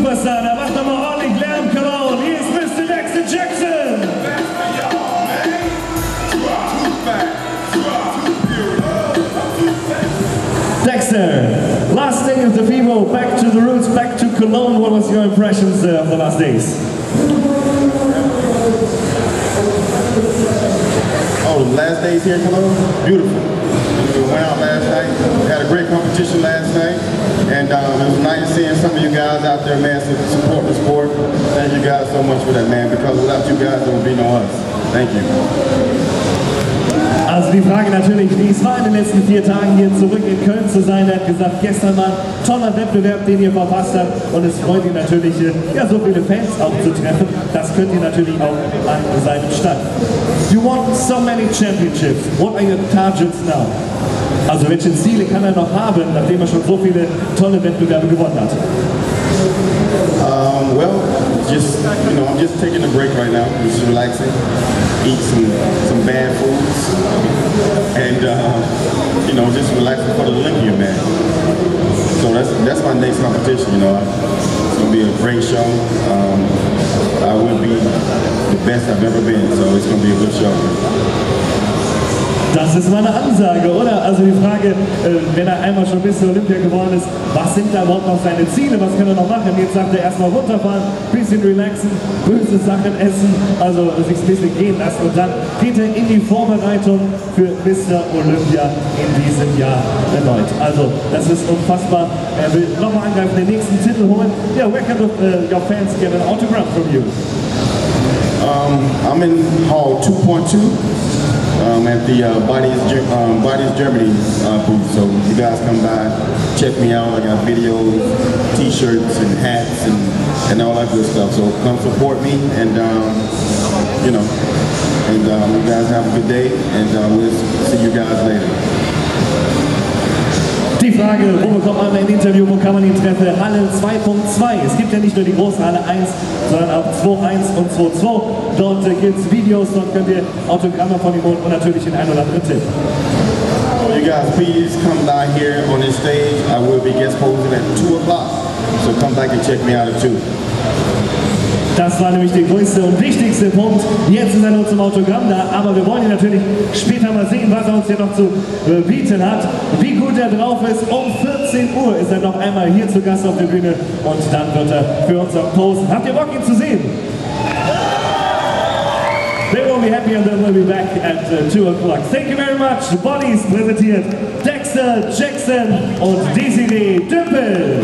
Superstar, macht ordentlich Lärm, come on. Hier ist Mr. Dexter Jackson. Dexter, last day of the people, back to the roots, back to Cologne. What was your impressions uh, of the last days? Oh, the last days here in Cologne? Beautiful. We went out last night, had a great competition last night, and um, it was nice seeing some of you guys out there, man, su- support the sport. Thank you guys so much for that, man, because without you guys, there would be no us. Thank you. Also die Frage natürlich, wie es war in den letzten vier Tagen hier zurück in Köln zu sein. Er hat gesagt, gestern war ein toller Wettbewerb, den ihr verpasst habt und es freut ihn natürlich, ja, so viele Fans auch zu treffen. Das könnt ihr natürlich auch an seinem Stand. You won so many championships. What are your targets now? Also welche Ziele kann er noch haben, nachdem er schon so viele tolle Wettbewerbe gewonnen hat? Um, well, just, you know, I'm just taking a break right now, just relaxing, eat some, some bad foods, and, uh, you know, just relaxing for the Olympia, man. So that's, that's my next competition, you know. It's to be a great show. Um, I will be the best I've ever been, so it's going to be a good show. Das ist meine Ansage, oder? Also die Frage, äh, wenn er einmal schon bis zur Olympia geworden ist, was sind da überhaupt noch seine Ziele? Was kann er noch machen? Jetzt sagt er erstmal runterfahren, bisschen relaxen, böse Sachen essen, also sich ein bisschen gehen lassen und dann geht er in die Vorbereitung für Mr. Olympia in diesem Jahr erneut. Also das ist unfassbar. Er will nochmal angreifen, den nächsten Titel holen. Ja, where can the, uh, your fans get an autograph from you? Um, I'm in Hall 2.2 um, at the uh, Bodies, um, Bodies Germany uh, booth. So you guys come by, check me out. I got videos, T-shirts, and hats, and, and all that good stuff. So come support me, and um, you know, and um, you guys have a good day, and uh, we'll see you guys later. Frage, wo bekommt man ein Interview, wo kann man ihn treffen? Halle 2.2. Es gibt ja nicht nur die große Halle 1, sondern auch 2.1 und 2.2. Dort äh, gibt es Videos, dort könnt ihr Autogramme von ihm holen und natürlich den einen oder anderen Tipp. You guys, please come down here on this stage. I will be guest posing at 2 o'clock. So come back and check me out at 2. Das war nämlich der größte und wichtigste Punkt. Jetzt ist er nur zum Autogramm da, aber wir wollen ihn natürlich später mal sehen, was er uns hier noch zu äh, bieten hat. Wie gut er drauf ist. Um 14 Uhr ist er noch einmal hier zu Gast auf der Bühne und dann wird er für uns auch posen. Habt ihr Bock, ihn zu sehen? They will be happy and then we'll be back at uh, 2 o'clock. Thank you very much. The Bodies präsentiert Dexter Jackson und Desiree Dümpel.